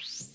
Yes.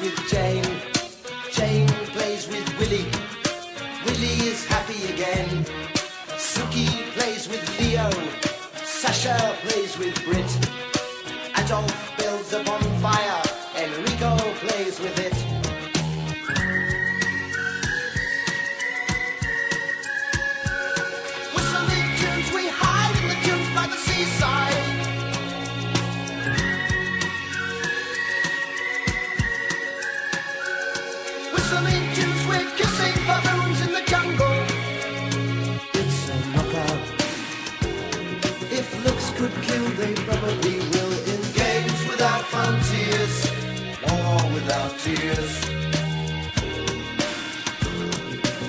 With Jane, Jane plays with Willie, Willie is happy again. Suki plays with Leo, Sasha plays with Brit, Adolf builds a bonfire, Kissing in the jungle. It's a knockout. If looks could kill, they probably will. Games without frontiers, war without tears.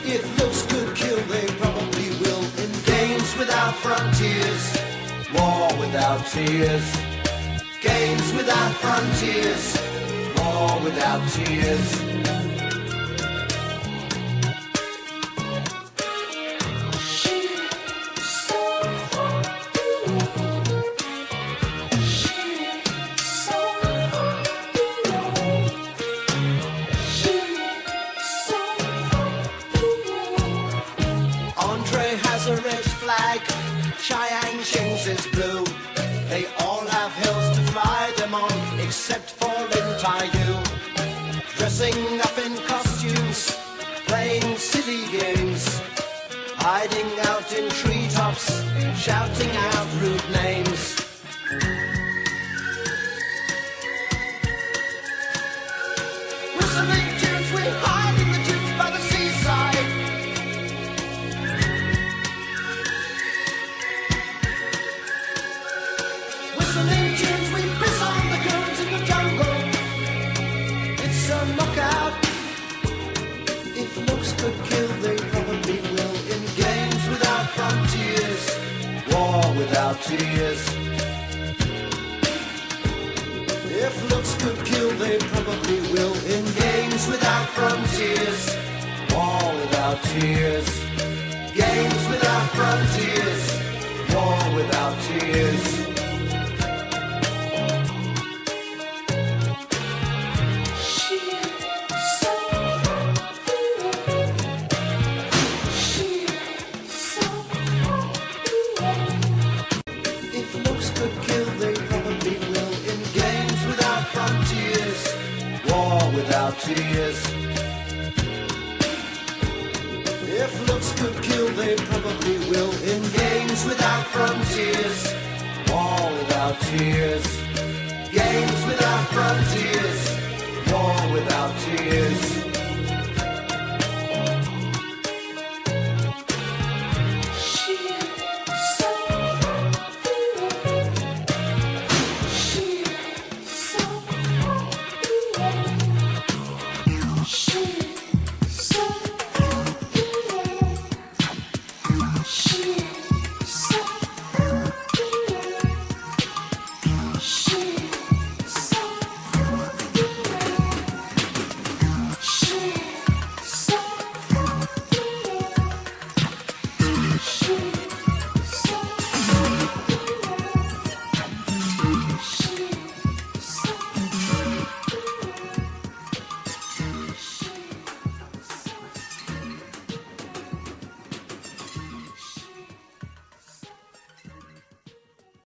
If looks could kill, they probably will. Games without frontiers, war without tears. Games without frontiers, war without tears. A red flag, Cheyenne Shings is blue. They all have hills to fly them on, except for Lin Taiyu. Dressing up in costumes, playing silly games, hiding out in treetops, shouting out rude names. Whistling tunes, we tears. If looks could kill, they probably will. In games without frontiers, war without tears. Tears. If looks could kill, they probably will. In games without frontiers, war without tears.